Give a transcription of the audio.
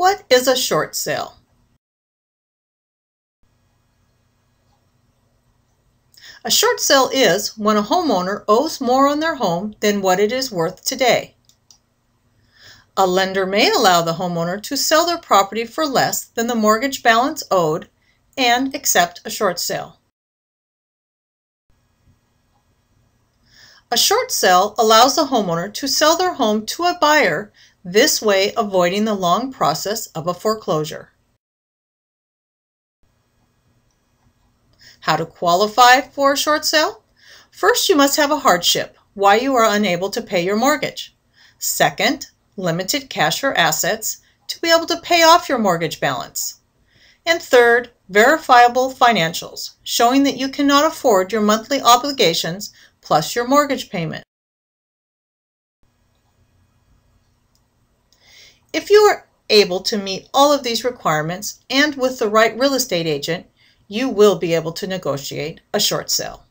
What is a short sale? A short sale is when a homeowner owes more on their home than what it is worth today. A lender may allow the homeowner to sell their property for less than the mortgage balance owed and accept a short sale. A short sale allows the homeowner to sell their home to a buyer, this way avoiding the long process of a foreclosure. How to qualify for a short sale? First, you must have a hardship, why you are unable to pay your mortgage. Second, limited cash or assets to be able to pay off your mortgage balance. And third, verifiable financials, showing that you cannot afford your monthly obligations plus your mortgage payment. If you are able to meet all of these requirements and with the right real estate agent, you will be able to negotiate a short sale.